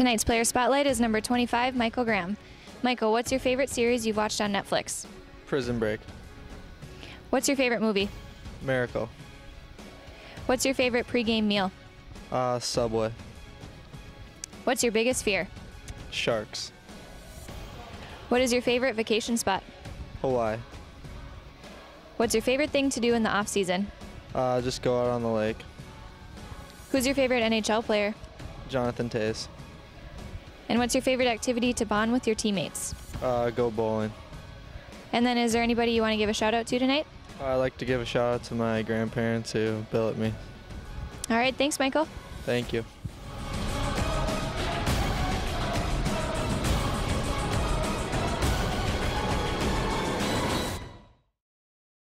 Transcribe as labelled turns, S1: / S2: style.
S1: Tonight's player spotlight is number 25, Michael Graham. Michael, what's your favorite series you've watched on Netflix?
S2: Prison Break.
S1: What's your favorite movie?
S2: Miracle.
S1: What's your favorite pregame meal?
S2: Uh, Subway.
S1: What's your biggest fear?
S2: Sharks.
S1: What is your favorite vacation spot?
S2: Hawaii.
S1: What's your favorite thing to do in the off season?
S2: Uh, just go out on the lake.
S1: Who's your favorite NHL player?
S2: Jonathan Toews.
S1: And what's your favorite activity to bond with your teammates?
S2: Uh, go bowling.
S1: And then is there anybody you want to give a shout out to tonight?
S2: I'd like to give a shout out to my grandparents who billet me.
S1: All right, thanks, Michael.
S2: Thank you.